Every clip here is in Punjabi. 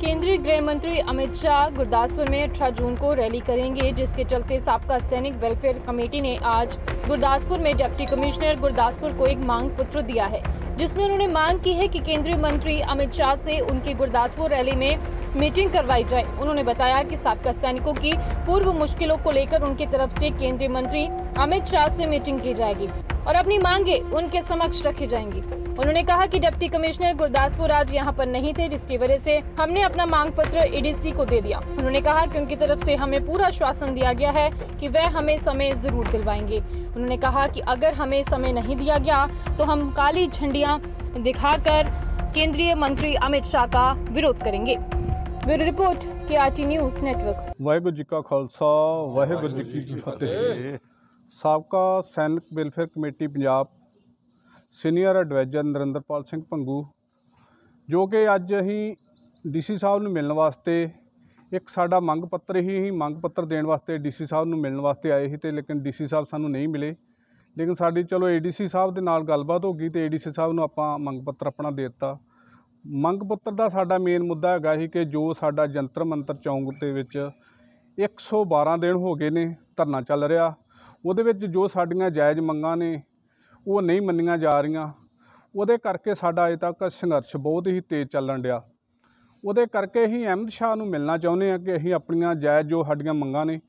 केंद्रीय गृह मंत्री अमित शाह गुरदासपुर में 18 जून को रैली करेंगे, जिसके चलते सबका सैनिक वेलफेयर कमेटी ने आज गुरदासपुर में डिप्टी कमिश्नर गुरदासपुर को एक मांग पत्र दिया है, जिसमें उन्होंने मांग की है कि केंद्रीय मंत्री अमित शाह से उनकी गुरदासपुर रैली में मीटिंग करवाई जाए। उन्होंने बताया कि सबका सैनिकों की पूर्व मुश्किलों को लेकर उनकी तरफ़ से केंद्रीय मंत्री अमित शाह से मीटिंग की जाएगी और अपनी मांगे उनके समक्ष रखी जाएँगी। उन्होंने कहा कि डिप्टी कमिश्नर गुरदासपुर आज यहाँ पर नहीं थे जिसकी वजह से हमने अपना मांग पत्र ईडीसी को दे दिया। उन्होंने कहा कि उनकी तरफ़ से हमें पूरा आश्वासन दिया गया है कि वह हमें समय ज़रूर दिलवाएँगे। उन्होंने कहा कि अगर हमें समय नहीं दिया गया तो हम काली झंडिया दिखाकर केंद्रीय मंत्री अमित शाह का विरोध करेंगे। Bureau report K R T news network Waheguru ji का खालसा वाहेगुरु जी की फतेह। सबका सैनिक welfare committee Punjab senior adviser Narinderpal Singh Bhangu, ਜੋ ਕਿ ਅੱਜ ਅਸੀਂ ਡੀਸੀ ਸਾਹਿਬ ਨੂੰ ਮਿਲਣ ਵਾਸਤੇ ਇੱਕ ਸਾਡਾ ਮੰਗ ਪੱਤਰ ਹੀ ਹੀ ਮੰਗ ਪੱਤਰ ਦੇਣ ਵਾਸਤੇ ਡੀਸੀ ਸਾਹਿਬ ਨੂੰ ਮਿਲਣ ਵਾਸਤੇ ਆਏ ਸੀ ਤੇ ਲੇਕਿਨ ਡੀਸੀ ਸਾਹਿਬ ਸਾਨੂੰ ਨਹੀਂ ਮਿਲੇ। ਲੇਕਿਨ ਸਾਡੀ ਚਲੋ ਏਡੀਸੀ ਸਾਹਿਬ ਦੇ ਨਾਲ ਗੱਲਬਾਤ ਹੋ ਗਈ ਤੇ ਏਡੀਸੀ ਸਾਹਿਬ ਨੂੰ ਆਪਾਂ ਮੰਗ ਪੱਤਰ ਆਪਣਾ ਦੇ ਦਿੱਤਾ। ਮੰਗ ਪੱਤਰ ਦਾ ਸਾਡਾ ਮੇਨ ਮੁੱਦਾ ਹੈਗਾ ਸੀ ਕਿ ਜੋ ਸਾਡਾ ਜੰਤਰ ਮੰਤਰ ਚੌਂਕ ਦੇ ਵਿੱਚ 112 ਦਿਨ ਹੋ ਗਏ ਨੇ ਧਰਨਾ ਚੱਲ ਰਿਹਾ। ਉਹਦੇ ਵਿੱਚ ਜੋ ਸਾਡੀਆਂ ਜਾਇਜ਼ ਮੰਗਾਂ ਨੇ ਉਹ ਨਹੀਂ ਮੰਨੀਆਂ ਜਾ ਰਹੀਆਂ। ਉਹਦੇ ਕਰਕੇ ਸਾਡਾ ਅਜੇ ਤੱਕ ਸੰਘਰਸ਼ ਬਹੁਤ ਹੀ ਤੇਜ਼ ਚੱਲਣ ਡਿਆ। ਉਹਦੇ ਕਰਕੇ ਅਸੀਂ ਅਹਿਮਦ ਸ਼ਾਹ ਨੂੰ ਮਿਲਣਾ ਚਾਹੁੰਦੇ ਹਾਂ ਕਿ ਅਸੀਂ ਆਪਣੀਆਂ ਜਾਇਜ਼ ਜੋ ਸਾਡੀਆਂ ਮੰਗਾਂ ਨੇ,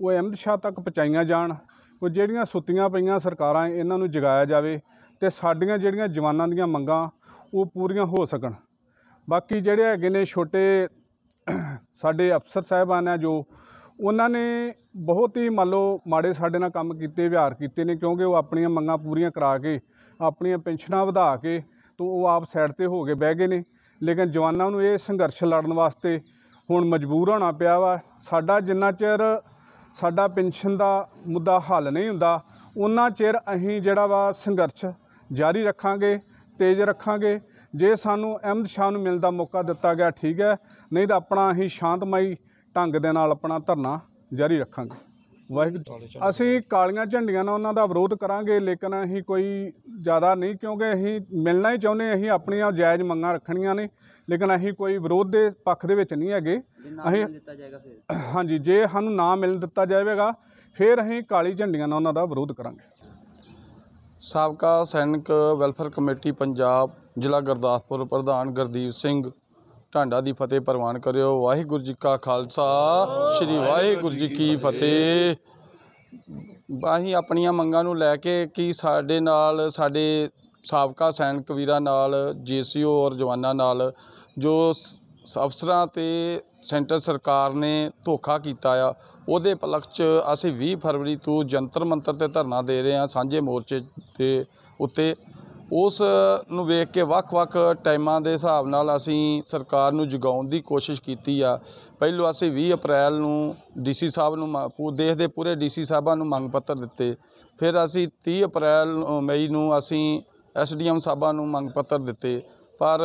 ਉਹ ਅਹਿਮਦ ਸ਼ਾਹ ਤੱਕ ਪਹੁੰਚਾਈਆਂ ਜਾਣ। ਉਹ ਜਿਹੜੀਆਂ ਸੁੱਤੀਆਂ ਪਈਆਂ ਸਰਕਾਰਾਂ ਇਹਨਾਂ ਨੂੰ ਜਗਾਇਆ ਜਾਵੇ ਤੇ ਸਾਡੀਆਂ ਜਿਹੜੀਆਂ ਜਵਾਨਾਂ ਦੀਆਂ ਮੰਗਾਂ, ਉਹ ਪੂਰੀਆਂ ਹੋ ਸਕਣ। ਬਾਕੀ ਜਿਹੜੇ ਹੈਗੇ ਨੇ ਛੋਟੇ ਸਾਡੇ ਅਫਸਰ ਸਾਹਿਬਾਨ ਆ ਜੋ ਉਹਨਾਂ ਨੇ ਬਹੁਤ ਹੀ ਮੰਨ ਲਓ ਮਾੜੇ ਸਾਡੇ ਨਾਲ ਕੰਮ ਕੀਤੇ, ਵਿਹਾਰ ਕੀਤੇ ਨੇ, ਕਿਉਂਕਿ ਉਹ ਆਪਣੀਆਂ ਮੰਗਾਂ ਪੂਰੀਆਂ ਕਰਾ ਕੇ, ਆਪਣੀਆਂ ਪੈਨਸ਼ਨਾਂ ਵਧਾ ਕੇ ਤੋਂ ਉਹ ਆਪ ਸਾਈਡ ਤੇ ਹੋ ਕੇ ਬਹਿ ਗਏ ਨੇ। ਲੇਕਿਨ ਜਵਾਨਾਂ ਨੂੰ ਇਹ ਸੰਘਰਸ਼ ਲੜਨ ਵਾਸਤੇ ਹੁਣ ਮਜਬੂਰ ਹੋਣਾ ਪਿਆ ਵਾ। ਸਾਡਾ ਜਿੰਨਾ ਚਿਰ ਸਾਡਾ ਪੈਨਸ਼ਨ ਦਾ ਮੁੱਦਾ ਹੱਲ ਨਹੀਂ ਹੁੰਦਾ ਉਹਨਾਂ ਚਿਰ ਅਸੀਂ ਜਿਹੜਾ ਵਾ ਸੰਘਰਸ਼ ਜਾਰੀ ਰੱਖਾਂਗੇ, ਤੇਜ਼ ਰੱਖਾਂਗੇ। ਜੇ ਸਾਨੂੰ ਅਹਿਮਦ ਸ਼ਾਹ ਨੂੰ ਮਿਲਣ ਦਾ ਮੌਕਾ ਦਿੱਤਾ ਗਿਆ, ਠੀਕ ਹੈ। ਨਹੀਂ ਤਾਂ ਆਪਣਾ ਅਸੀਂ ਸ਼ਾਂਤਮਈ ਢੰਗ ਦੇ ਨਾਲ ਆਪਣਾ ਧਰਨਾ ਜਾਰੀ ਰੱਖਾਂਗੇ। ਵਾਹਿਗੁਰੂ ਅਸੀਂ ਕਾਲੀਆਂ ਝੰਡੀਆਂ ਨਾਲ ਉਹਨਾਂ ਦਾ ਵਿਰੋਧ ਕਰਾਂਗੇ ਲੇਕਿਨ ਅਸੀਂ ਕੋਈ ਜ਼ਿਆਦਾ ਨਹੀਂ ਕਿਉਂਕਿ ਅਸੀਂ ਮਿਲਣਾ ਹੀ ਚਾਹੁੰਦੇ ਅਸੀਂ ਆਪਣੀਆਂ ਜਾਇਜ਼ ਮੰਗਾਂ ਰੱਖਣੀਆਂ ਨੇ ਲੇਕਿਨ ਅਸੀਂ ਕੋਈ ਵਿਰੋਧ ਦੇ ਪੱਖ ਦੇ ਵਿੱਚ ਨਹੀਂ ਹੈਗੇ। ਅਸੀਂ ਦਿੱਤਾ ਜਾਏਗਾ ਫਿਰ? ਹਾਂਜੀ ਜੇ ਸਾਨੂੰ ਨਾ ਮਿਲਣ ਦਿੱਤਾ ਜਾਵੇਗਾ ਫਿਰ ਅਸੀਂ ਕਾਲੀ ਝੰਡੀਆਂ ਨਾਲ ਉਹਨਾਂ ਦਾ ਵਿਰੋਧ ਕਰਾਂਗੇ। ਸਾਬਕਾ ਸੈਨਿਕ ਵੈਲਫੇਅਰ ਕਮੇਟੀ ਪੰਜਾਬ ਜ਼ਿਲ੍ਹਾ ਗੁਰਦਾਸਪੁਰ ਪ੍ਰਧਾਨ ਗੁਰਦੀਪ ਸਿੰਘ ਢਾਂਡਾ ਦੀ ਫਤਿਹ ਪ੍ਰਵਾਨ ਕਰਿਓ। ਵਾਹਿਗੁਰੂ ਜੀ ਕਾ ਖਾਲਸਾ। ਸ੍ਰੀ ਵਾਹਿਗੁਰੂ ਜੀ ਕੀ ਫਤਿਹ। ਅਸੀਂ ਆਪਣੀਆਂ ਮੰਗਾਂ ਨੂੰ ਲੈ ਕੇ ਕਿ ਸਾਡੇ ਨਾਲ ਸਾਡੇ ਸਾਬਕਾ ਸੈਨਿਕ ਵੀਰਾਂ ਨਾਲ ਜੀਸੀਓ ਔਰ ਜਵਾਨਾਂ ਨਾਲ ਜੋ ਅਫਸਰਾਂ ਤੇ ਸੈਂਟਰ ਸਰਕਾਰ ਨੇ ਧੋਖਾ ਕੀਤਾ ਆ ਉਹਦੇ ਪਲਖ 'ਚ ਅਸੀਂ 20 ਫਰਵਰੀ ਤੋਂ ਜੰਤਰ ਮੰਤਰ ਤੇ ਧਰਨਾ ਦੇ ਰਹੇ ਹਾਂ ਸਾਂਝੇ ਮੋਰਚੇ ਦੇ ਉੱਤੇ। ਉਸ ਨੂੰ ਵੇਖ ਕੇ ਵੱਖ-ਵੱਖ ਟਾਈਮਾਂ ਦੇ ਹਿਸਾਬ ਨਾਲ ਅਸੀਂ ਸਰਕਾਰ ਨੂੰ ਜਗਾਉਣ ਦੀ ਕੋਸ਼ਿਸ਼ ਕੀਤੀ ਆ। ਪਹਿਲੋਂ ਅਸੀਂ 20 ਅਪ੍ਰੈਲ ਨੂੰ ਡੀਸੀ ਸਾਹਿਬ ਨੂੰ ਮ- ਪੂ- ਦੇਸ਼ ਦੇ ਪੂਰੇ ਡੀਸੀ ਸਾਹਿਬਾਂ ਨੂੰ ਮੰਗ ਪੱਤਰ ਦਿੱਤੇ। ਫਿਰ ਅਸੀਂ 30 ਅਪ੍ਰੈਲ ਮਈ ਨੂੰ ਅਸੀਂ ਐਸਡੀਐਮ ਸਾਹਿਬਾਂ ਨੂੰ ਮੰਗ ਪੱਤਰ ਦਿੱਤੇ। ਪਰ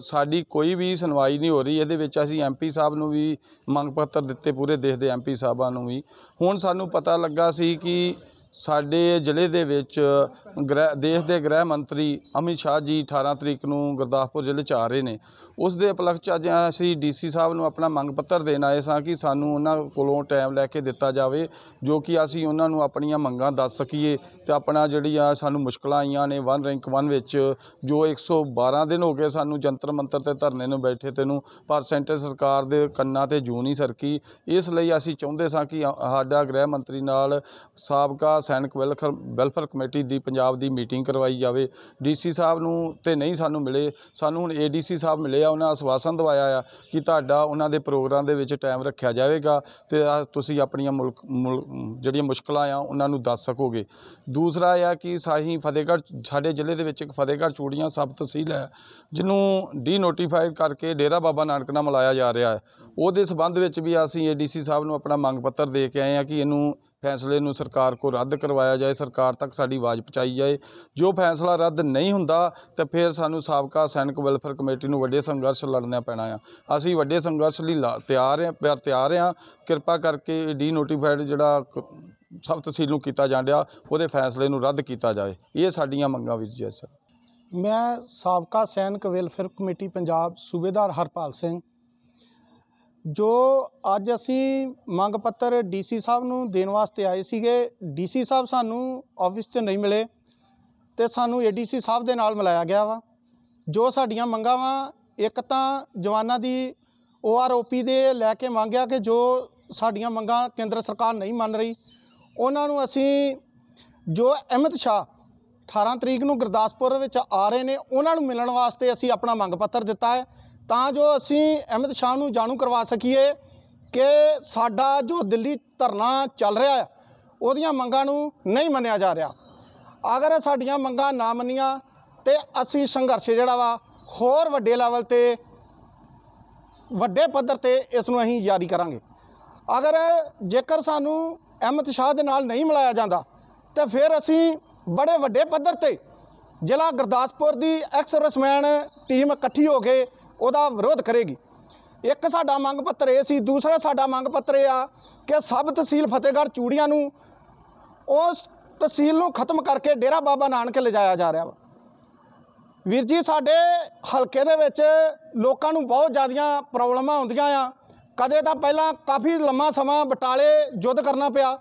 ਸਾਡੀ ਕੋਈ ਵੀ ਸੁਣਵਾਈ ਨਹੀਂ ਹੋ ਰਹੀ। ਇਹਦੇ ਵਿੱਚ ਅਸੀਂ ਐਮਪੀ ਸਾਹਿਬ ਨੂੰ ਵੀ ਮੰਗ ਪੱਤਰ ਦਿੱਤੇ, ਪੂਰੇ ਦੇਸ਼ ਦੇ ਐਮਪੀ ਸਾਹਿਬਾਂ ਨੂੰ ਵੀ। ਹੁਣ ਸਾਨੂੰ ਪਤਾ ਲੱਗਾ ਸੀ ਕਿ ਸਾਡੇ ਜ਼ਿਲ੍ਹੇ ਦੇ ਵਿੱਚ ਗ੍ਰਹਿ, ਦੇਸ਼ ਦੇ ਗ੍ਰਹਿ ਮੰਤਰੀ ਅਮਿਤ ਸ਼ਾਹ ਜੀ 18 ਤਰੀਕ ਨੂੰ ਗੁਰਦਾਸਪੁਰ ਜ਼ਿਲ੍ਹੇ 'ਚ ਆ ਰਹੇ ਨੇ। ਉਸ ਦੇ ਉਪਲੱਖ 'ਚ ਅੱਜ ਅਸੀਂ ਡੀਸੀ ਸਾਹਿਬ ਨੂੰ ਆਪਣਾ ਮੰਗ ਪੱਤਰ ਦੇਣ ਆਏ ਸਾਂ ਕਿ ਸਾਨੂੰ ਉਹਨਾਂ ਕੋਲੋਂ ਟਾਈਮ ਲੈ ਕੇ ਦਿੱਤਾ ਜਾਵੇ, ਜੋ ਕਿ ਅਸੀਂ ਉਹਨਾਂ ਨੂੰ ਆਪਣੀਆਂ ਮੰਗਾਂ ਦੱਸ ਸਕੀਏ। ਤੇ ਆਪਣਾ ਜਿਹੜੀ ਆ ਸਾਨੂੰ ਮੁਸ਼ਕਲਾਂ ਆਈਆਂ ਨੇ ਵਨ ਰੈਂਕ 1 ਵਿੱਚ, ਜੋ 112 ਦਿਨ ਹੋ ਗਏ ਸਾਨੂੰ ਜੰਤਰ ਮੰਤਰ ਤੇ ਧਰਨੇ ਨੂੰ ਬੈਠੇ ਤੇ ਨੂੰ, ਪਰ ਸੈਂਟਰ ਸਰਕਾਰ ਦੇ ਕੰਨਾਂ ਤੇ ਜੂ ਨਹੀਂ ਸਰਕੀ। ਇਸ ਲਈ ਅਸੀਂ ਚਾਹੁੰਦੇ ਸਾਂ ਕਿ ਸਾਡਾ ਗ੍ਰਹਿ ਮੰਤਰੀ ਨਾਲ ਸਾਬਕਾ ਸੈਨਿਕ ਵੈਲਫੇਅਰ ਵੈਲਫੇਅਰ ਕਮੇਟੀ ਦੀ ਪੰਜਾਬ ਦੀ ਮੀਟਿੰਗ ਕਰਵਾਈ ਜਾਵੇ। ਡੀਸੀ ਸਾਹਿਬ ਨੂੰ ਤੇ ਨਹੀਂ ਸਾਨੂੰ ਮਿਲੇ, ਸਾਨੂੰ ਹੁਣ ਏਡੀਸੀ ਸਾਹਿਬ ਮਿਲੇ ਆ ਉਹਨਾਂ ਆਸਵਾਸਨ ਦਵਾਇਆ ਆ ਕਿ ਤੁਹਾਡਾ ਉਹਨਾਂ ਦੇ ਪ੍ਰੋਗਰਾਮ ਦੇ ਵਿੱਚ ਟਾਈਮ ਰੱਖਿਆ ਜਾਵੇਗਾ ਤੇ ਤੁਸੀਂ ਆਪਣੀਆਂ ਮੁਲਕ, ਮੁਲ- ਜਿਹੜੀਆਂ ਮੁਸ਼ਕਲਾਂ ਆ, ਉਹਨਾਂ ਨੂੰ ਦੱਸ ਸਕੋਗੇ। ਦੂਸਰਾ ਇਹ ਆ ਕਿ ਸਾਹੀ ਫਤਿਹਗੜ੍ਹ, ਸਾਡੇ ਜ਼ਿਲ੍ਹੇ ਦੇ ਵਿੱਚ ਇੱਕ ਫਤਿਹਗੜ੍ਹ ਚੂੜੀਆਂ ਸਬ ਤਹਿਸੀਲ ਹੈ, ਜਿਹਨੂੰ ਡੀ ਨੋਟੀਫਾਈ ਕਰਕੇ ਡੇਰਾ ਬਾਬਾ ਨਾਨਕ ਨਾਲ ਮਿਲਾਇਆ ਜਾ ਰਿਹਾ ਹੈ। ਉਹਦੇ ਸਬੰਧ ਵਿੱਚ ਵੀ ਅਸੀਂ ਏਡੀਸੀ ਸਾਹਿਬ ਨੂੰ ਆਪਣਾ ਮੰਗ ਪੱਤਰ ਦੇ ਕੇ ਆਏ ਹਾਂ ਕਿ ਇਹਨੂੰ ਫੈਸਲੇ ਨੂੰ ਸਰਕਾਰ ਕੋ ਰੱਦ ਕਰਵਾਇਆ ਜਾਏ, ਸਰਕਾਰ ਤੱਕ ਸਾਡੀ ਆਵਾਜ਼ ਪਹੁੰਚਾਈ ਜਾਏ। ਜੋ ਫੈਸਲਾ ਰੱਦ ਨਹੀਂ ਹੁੰਦਾ, ਤਾਂ ਫਿਰ ਸਾਨੂੰ ਸਾਬਕਾ ਸੈਨਿਕ ਵੈਲਫੇਅਰ ਕਮੇਟੀ ਨੂੰ ਵੱਡੇ ਸੰਘਰਸ਼ ਲੜਨਾ ਪੈਣਾ ਆ। ਅਸੀਂ ਵੱਡੇ ਸੰਘਰਸ਼ ਲਈ ਲਾ- ਤਿਆਰ ਹਾਂ ਪਿਆਰ ਤਿਆਰ ਹਾਂ। ਕਿਰਪਾ ਕਰਕੇ ਡੀ ਨੋਟੀਫਾਈਡ ਜਿਹੜਾ ਸਭ ਤਹਿਸੀਲ ਨੂੰ ਕੀਤਾ ਜਾਂਦਿਆ ਉਹਦੇ ਫੈਸਲੇ ਨੂੰ ਰੱਦ ਕੀਤਾ ਜਾਏ ਇਹ ਸਾਡੀਆਂ ਮੰਗਾਂ ਵੀਰ ਜੀ ਸਰ ਮੈਂ ਸਾਬਕਾ ਸੈਨਿਕ ਵੈਲਫੇਅਰ ਕਮੇਟੀ ਪੰਜਾਬ, ਸੂਬੇਦਾਰ ਹਰਪਾਲ ਸਿੰਘ, ਜੋ ਅੱਜ ਅਸੀਂ ਮੰਗ ਪੱਤਰ ਡੀਸੀ ਸਾਹਿਬ ਨੂੰ ਦੇਣ ਵਾਸਤੇ ਆਏ ਸੀਗੇ। ਡੀਸੀ ਸਾਹਿਬ ਸਾਨੂੰ ਆਫਿਸ 'ਚ ਨਹੀਂ ਮਿਲੇ ਤੇ ਸਾਨੂੰ ਏਡੀਸੀ ਸਾਹਿਬ ਦੇ ਨਾਲ ਮਿਲਾਇਆ ਗਿਆ ਵਾ। ਜੋ ਸਾਡੀਆਂ ਮੰਗਾਂ ਵਾ, ਇੱਕ ਤਾਂ ਜਵਾਨਾਂ ਦੀ ਓਆਰਓਪੀ ਦੇ ਲੈ ਕੇ ਮੰਗਿਆ ਕਿ ਜੋ ਸਾਡੀਆਂ ਮੰਗਾਂ ਕੇਂਦਰ ਸਰਕਾਰ ਨਹੀਂ ਮੰਨ ਰਹੀ ਉਹਨਾਂ ਨੂੰ ਅਸੀਂ ਜੋ ਅਹਿਮਦ ਸ਼ਾਹ 18 ਤਰੀਕ ਨੂੰ ਗੁਰਦਾਸਪੁਰ ਵਿੱਚ ਆ ਰਹੇ ਨੇ, ਉਹਨਾਂ ਨੂੰ ਮਿਲਣ ਵਾਸਤੇ ਅਸੀਂ ਆਪਣਾ ਮੰਗ ਪੱਤਰ ਦਿੱਤਾ ਹੈ। ਤਾਂ ਜੋ ਅਸੀਂ ਅਹਿਮਦ ਸ਼ਾਹ ਨੂੰ ਜਾਣੂ ਕਰਵਾ ਸਕੀਏ ਕਿ ਸਾਡਾ ਜੋ ਦਿੱਲੀ ਧਰਨਾ ਚੱਲ ਰਿਹਾ ਹੈ, ਉਹਦੀਆਂ ਮੰਗਾਂ ਨੂੰ ਨਹੀਂ ਮੰਨਿਆ ਜਾ ਰਿਹਾ। ਅਗਰ ਸਾਡੀਆਂ ਮੰਗਾਂ ਨਾ ਮੰਨੀਆਂ ਤੇ ਅਸੀਂ ਸੰਘਰਸ਼ ਜਿਹੜਾ ਵਾ ਹੋਰ ਵੱਡੇ ਲੈਵਲ ਤੇ, ਵੱਡੇ ਪੱਧਰ ਤੇ ਇਸ ਨੂੰ ਅਸੀਂ ਜਾਰੀ ਕਰਾਂਗੇ। ਅਗਰ ਜੇਕਰ ਸਾਨੂੰ ਅਹਿਮਦ ਸ਼ਾਹ ਦੇ ਨਾਲ ਨਹੀਂ ਮਿਲਾਇਆ ਜਾਂਦਾ। ਤੇ ਫਿਰ ਅਸੀਂ ਬੜੇ ਵੱਡੇ ਪੱਧਰ ਤੇ ਜ਼ਿਲ੍ਹਾ ਗੁਰਦਾਸਪੁਰ ਦੀ ਐਕਸ ਰਸਮੈਨ ਟੀਮ ਇਕੱਠੀ ਹੋ ਕੇ ਉਹਦਾ ਵਿਰੋਧ ਕਰੇਗੀ। ਇੱਕ ਸਾਡਾ ਮੰਗ ਪੱਤਰ ਇਹ ਸੀ, ਦੂਸਰਾ ਸਾਡਾ ਮੰਗ ਪੱਤਰ ਇਹ ਆ ਕਿ ਸਬ ਤਹਿਸੀਲ ਫਤਿਹਗੜ੍ਹ ਚੂੜੀਆਂ ਨੂੰ ਉਸ ਤਹਿਸੀਲ ਨੂੰ ਖਤਮ ਕਰਕੇ ਡੇਰਾ ਬਾਬਾ ਨਾਨਕ ਲਿਜਾਇਆ ਜਾ ਰਿਹਾ ਵਾ। ਵੀਰ ਜੀ, ਸਾਡੇ ਹਲਕੇ ਦੇ ਵਿੱਚ ਲੋਕਾਂ ਨੂੰ ਬਹੁਤ ਜ਼ਿਆਦੀਆਂ ਪ੍ਰੋਬਲਮਾਂ ਆਉਂਦੀਆਂ ਆ। ਕਦੇ ਤਾਂ ਪਹਿਲਾਂ ਕਾਫੀ ਲੰਮਾ ਸਮਾਂ ਬਟਾਲੇ ਯੁੱਧ ਕਰਨਾ ਪਿਆ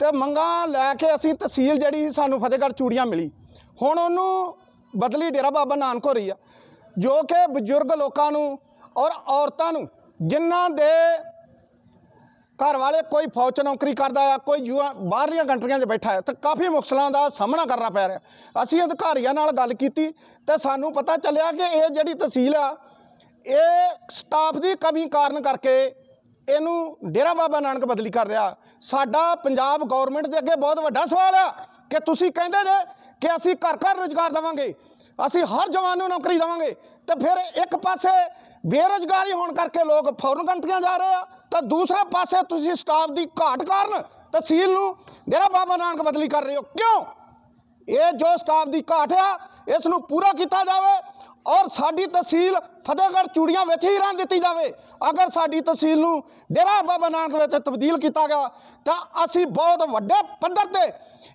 ਤੇ ਮੰਗਾਂ ਲੈ ਕੇ ਅਸੀਂ ਤਹਿਸੀਲ ਜਿਹੜੀ ਸੀ, ਸਾਨੂੰ ਫਤਿਹਗੜ੍ਹ ਚੂੜੀਆਂ ਮਿਲੀ। ਹੁਣ ਉਹਨੂੰ ਬਦਲੀ ਡੇਰਾ ਬਾਬਾ ਨਾਨਕ ਹੋ ਰਹੀ ਆ, ਜੋ ਕਿ ਬਜ਼ੁਰਗ ਲੋਕਾਂ ਨੂੰ ਔਰ ਔਰਤਾਂ ਨੂੰ, ਜਿਨ੍ਹਾਂ ਦੇ ਘਰ ਵਾਲੇ ਕੋਈ ਫੌਜ 'ਚ ਨੌਕਰੀ ਕਰਦਾ ਆ, ਕੋਈ ਯੂਆ ਬਾਹਰਲੀਆਂ ਕੰਟਰੀਆਂ 'ਚ ਬੈਠਾ ਹੈ ਤਾਂ ਕਾਫੀ ਮੁਸ਼ਕਲਾਂ ਦਾ ਸਾਹਮਣਾ ਕਰਨਾ ਪੈ ਰਿਹਾ। ਅਸੀਂ ਅਧਿਕਾਰੀਆਂ ਨਾਲ ਗੱਲ ਕੀਤੀ ਤੇ ਸਾਨੂੰ ਪਤਾ ਚੱਲਿਆ ਕਿ ਇਹ ਜਿਹੜੀ ਤਹਿਸੀਲ ਆ ਇਹ ਸਟਾਫ ਦੀ ਕਮੀ ਕਾਰਨ ਕਰਕੇ ਇਹਨੂੰ ਡੇਰਾ ਬਾਬਾ ਨਾਨਕ ਬਦਲੀ ਕਰ ਰਿਹਾ। ਸਾਡਾ ਪੰਜਾਬ ਗਵਰਨਮੈਂਟ ਦੇ ਅੱਗੇ ਬਹੁਤ ਵੱਡਾ ਸਵਾਲ ਆ ਕਿ ਤੁਸੀਂ ਕਹਿੰਦੇ ਜੇ ਕਿ ਅਸੀਂ ਘਰ ਘਰ ਰੁਜ਼ਗਾਰ ਦੇਵਾਂਗੇ, ਅਸੀਂ ਹਰ ਜਵਾਨ ਨੂੰ ਨੌਕਰੀ ਦੇਵਾਂਗੇ, ਤੇ ਫਿਰ ਇੱਕ ਪਾਸੇ ਬੇਰੁਜ਼ਗਾਰੀ ਹੋਣ ਕਰਕੇ ਲੋਕ ਫੌਰਨ ਕੰਟਰੀਆਂ ਜਾ ਰਹੇ ਆ, ਤਾਂ ਦੂਸਰੇ ਪਾਸੇ ਤੁਸੀਂ ਸਟਾਫ ਦੀ ਘਾਟ ਕਾਰਨ ਤਹਿਸੀਲ ਨੂੰ ਡੇਰਾ ਬਾਬਾ ਨਾਨਕ ਬਦਲੀ ਕਰ ਰਹੇ ਹੋ। ਕਿਉਂ? ਇਹ ਜੋ ਸਟਾਫ ਦੀ ਘਾਟ ਆ, ਇਸ ਨੂੰ ਪੂਰਾ ਕੀਤਾ ਜਾਵੇ ਔਰ ਸਾਡੀ ਤਹਿਸੀਲ ਫਤਿਹਗੜ੍ਹ ਚੂੜੀਆਂ ਵਿੱਚ ਹੀ ਰਹਿਣ ਦਿੱਤੀ ਜਾਵੇ ਅਗਰ ਸਾਡੀ ਤਹਿਸੀਲ ਨੂੰ ਡੇਰਾ ਬਾਬਾ ਨਾਨਕ ਵਿੱਚ ਤਬਦੀਲ ਕੀਤਾ ਗਿਆ ਤਾਂ ਅਸੀਂ ਬਹੁਤ ਵੱਡੇ ਪੱਧਰ ਤੇ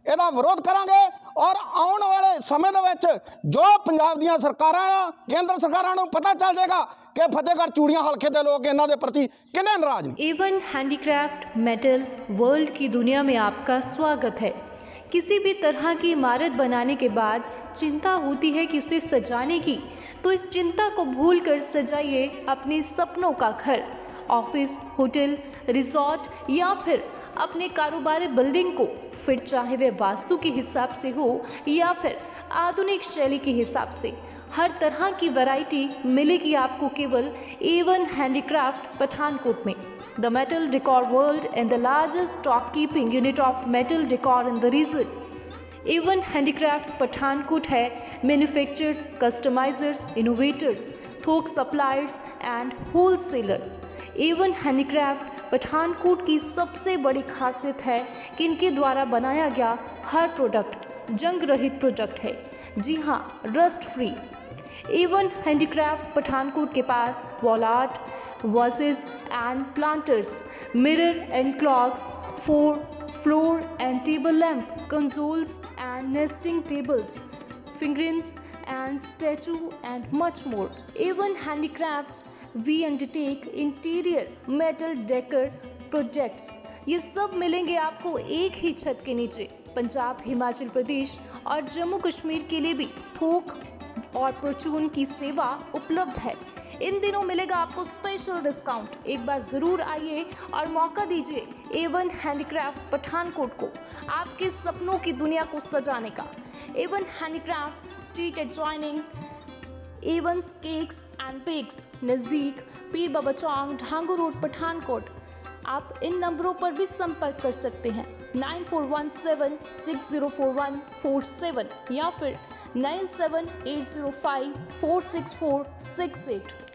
ਇਹਦਾ ਵਿਰੋਧ ਕਰਾਂਗੇ ਔਰ ਆਉਣ ਵਾਲੇ ਸਮੇਂ ਦੇ ਵਿੱਚ ਜੋ ਪੰਜਾਬ ਦੀਆਂ ਸਰਕਾਰਾਂ ਆ ਕੇਂਦਰ ਸਰਕਾਰਾਂ ਨੂੰ ਪਤਾ ਚੱਲ ਜਾਏਗਾ ਕਿ ਫਤਿਹਗੜ੍ਹ ਚੂੜੀਆਂ ਹਲਕੇ ਦੇ ਲੋਕ ਇਹਨਾਂ ਦੇ ਪ੍ਰਤੀ ਕਿੰਨੇ ਨਾਰਾਜ਼ ਨੇ एवन हैंडीक्राफ्ट मेटल वर्ल्ड की दुनिया में आपका स्वागत है किसी भी तरह की इमारत बनाने के बाद चिंता होती है कि उसे सजाने की। तो इस चिंता को भूलकर सजाइए अपने सपनों का घर, ऑफ़िस, होटल रिजॉर्ट या फिर अपने कारोबारी बिल्डिंग को, फिर चाहे वह वास्तु के हिसाब से हो या फिर आधुनिक शैली के हिसाब से, हर तरह की वैरायटी मिलेगी आपको केवल एवन हैंडीक्राफ्ट पठानकोट में। The metal decor world and the largest stock keeping unit of metal decor in the region Avon handicraft Pathankot है मैन्युफैक्चरर्स कस्टमाइजर्स इनोवेटर्स थोक suppliers and wholesaler Avon handicraft Pathankot की सबसे बड़ी खासियत है कि इनके द्वारा बनाया गया हर प्रोडक्ट जंग रहित प्रोडक्ट है। जी हाँ rust free Avon handicraft Pathankot के पास wall art vases and planters mirror and clocks for floor and table lamp consoles and nesting tables figurines and statue and much more Avon handicrafts we undertake interior metal decor projects. ये सब मिलेंगे आपको एक ही छत के नीचे। पंजाब, हिमाचल प्रदेश और जम्मू कश्मीर के लिए भी थोक और परचून की सेवा उपलब्ध है। इन दिनों मिलेगा आपको स्पेशल डिस्काउंट एक बार ज़रूर आइए और मौका दीजिए एवन हैंडीक्राफ्ट पठानकोट को, आपके सपनों की दुनिया को सजाने का। Avon handicraft street adjoining Avon's cakes and नज़दीक, पीर बाबा चौंग, ढांगो रोड, पठानकोट। आप इन नंबरों पर भी संपर्क कर सकते हैं। 9417604147 या फिर 9780546468